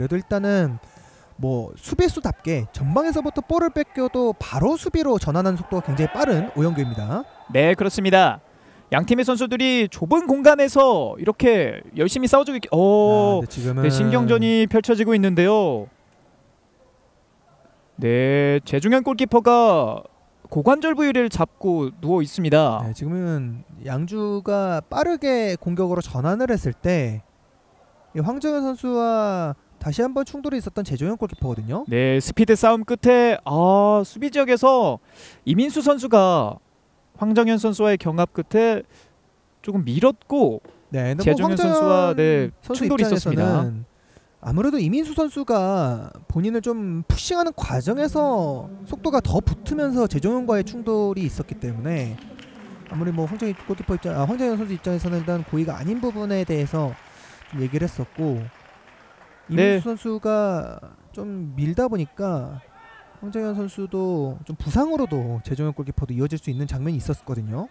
그래도 일단은 뭐 수비수답게 전방에서부터 볼을 뺏겨도 바로 수비로 전환하는 속도가 굉장히 빠른 오영규입니다. 네 그렇습니다. 양 팀의 선수들이 좁은 공간에서 이렇게 열심히 싸워주고 있... 아, 오, 근데 지금은 네 신경전이 펼쳐지고 있는데요. 네 재중현 골키퍼가 고관절 부위를 잡고 누워 있습니다. 네, 지금은 양주가 빠르게 공격으로 전환을 했을 때이 황정현 선수와 다시 한번 충돌이 있었던 재종현 골키퍼거든요. 네 스피드 싸움 끝에 아 수비 지역에서 이민수 선수가 황정현 선수와의 경합 끝에 조금 밀었고 네, 근데 뭐 선수와 네 선수 충돌이 있었습니다. 아무래도 이민수 선수가 본인을 좀 푸싱하는 과정에서 속도가 더 붙으면서 재종현과의 충돌이 있었기 때문에 아무리 뭐 황정현 골키퍼 입장, 아, 황정현 선수 입장에서는 일단 고의가 아닌 부분에 대해서 좀 얘기를 했었고 이민수 네. 선수가 좀 밀다 보니까 황정현 선수도 좀 부상으로도 재종현 골키퍼도 이어질 수 있는 장면이 있었거든요.